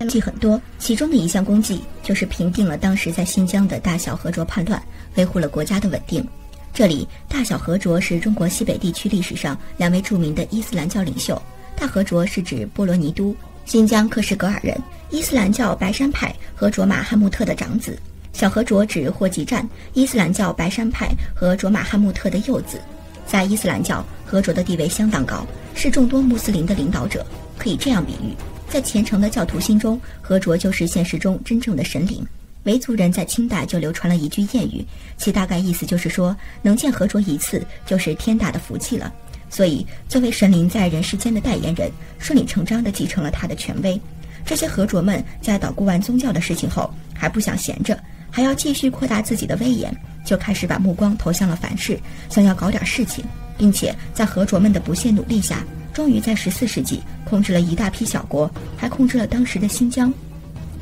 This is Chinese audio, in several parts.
功绩很多，其中的一项功绩就是平定了当时在新疆的大小和卓叛乱，维护了国家的稳定。这里，大小和卓是中国西北地区历史上两位著名的伊斯兰教领袖。大和卓是指波罗尼都，新疆克什格尔人，伊斯兰教白山派和卓玛汉木特的长子；小和卓指霍集占，伊斯兰教白山派和卓玛汉木特的幼子。在伊斯兰教，和卓的地位相当高，是众多穆斯林的领导者。可以这样比喻，在虔诚的教徒心中，何卓就是现实中真正的神灵。维族人在清代就流传了一句谚语，其大概意思就是说，能见何卓一次就是天大的福气了。所以，作为神灵在人世间的代言人，顺理成章地继承了他的权威。这些何卓们在捣鼓完宗教的事情后，还不想闲着，还要继续扩大自己的威严，就开始把目光投向了凡世，想要搞点事情，并且在何卓们的不懈努力下，终于在十四世纪控制了一大批小国，还控制了当时的新疆。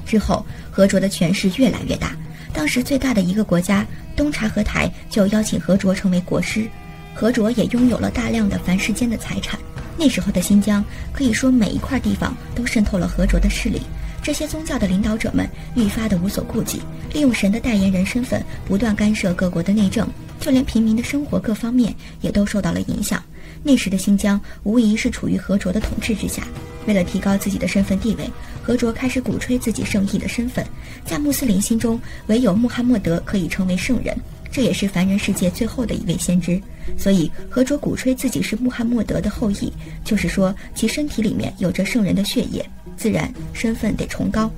之后，何卓的权势越来越大。当时最大的一个国家东察合台就邀请何卓成为国师，何卓也拥有了大量的凡世间的财产。那时候的新疆可以说每一块地方都渗透了何卓的势力。这些宗教的领导者们愈发的无所顾忌，利用神的代言人身份不断干涉各国的内政，就连平民的生活各方面也都受到了影响。那时的新疆无疑是处于何卓的统治之下。为了提高自己的身份地位，何卓开始鼓吹自己圣裔的身份。在穆斯林心中，唯有穆罕默德可以成为圣人，这也是凡人世界最后的一位先知。所以，何卓鼓吹自己是穆罕默德的后裔，就是说其身体里面有着圣人的血液，自然身份得崇高。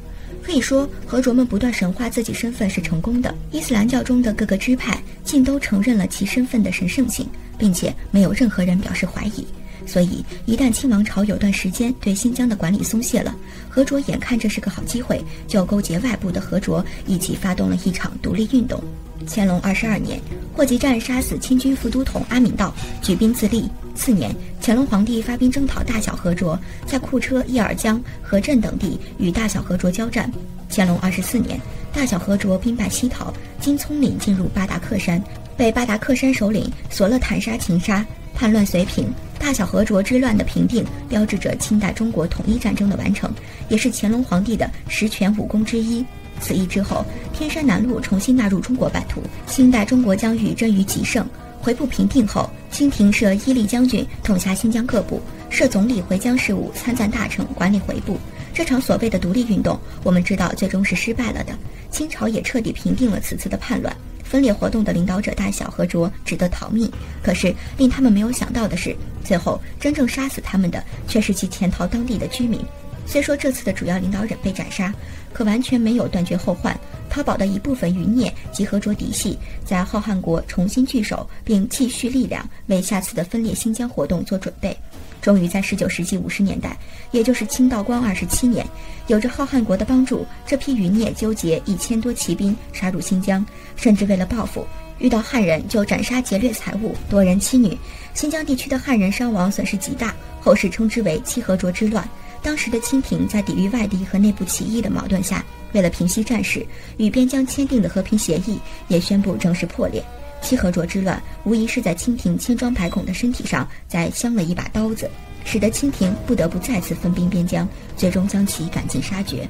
可以说，何卓们不断神化自己身份是成功的。伊斯兰教中的各个支派竟都承认了其身份的神圣性，并且没有任何人表示怀疑。所以，一旦清王朝有段时间对新疆的管理松懈了，和卓眼看这是个好机会，就勾结外部的和卓一起发动了一场独立运动。乾隆二十二年，霍集占杀死清军副都统阿敏道，举兵自立。次年，乾隆皇帝发兵征讨大小和卓，在库车、叶尔江、和镇等地与大小和卓交战。乾隆二十四年，大小和卓兵败西逃，经葱岭进入巴达克山，被巴达克山首领索勒坦沙擒杀，叛乱遂平。大小和卓之乱的平定，标志着清代中国统一战争的完成，也是乾隆皇帝的十全武功之一。此役之后，天山南路重新纳入中国版图，清代中国疆域臻于极盛。回部平定后，清廷设伊利将军统辖新疆各部，设总理回疆事务参赞大臣管理回部。这场所谓的独立运动，我们知道最终是失败了的。清朝也彻底平定了此次的叛乱。分裂活动的领导者大小和卓只得逃命。可是令他们没有想到的是，最后真正杀死他们的却是其潜逃当地的居民。虽说这次的主要领导人被斩杀，可完全没有断绝后患。逃跑的一部分余孽及和卓嫡系，在浩瀚国重新聚首，并继续力量，为下次的分裂新疆活动做准备。终于在19世纪50年代，也就是清道光二十七年，有着浩瀚国的帮助，这批余孽纠结一千多骑兵杀入新疆，甚至为了报复，遇到汉人就斩杀劫掠财物，夺人妻女。新疆地区的汉人伤亡损失极大，后世称之为七和卓之乱。当时的清廷在抵御外敌和内部起义的矛盾下，为了平息战事，与边疆签订的和平协议也宣布正式破裂。七和卓之乱无疑是在清廷千疮百孔的身体上再镶了一把刀子，使得清廷不得不再次分兵边疆，最终将其赶尽杀绝。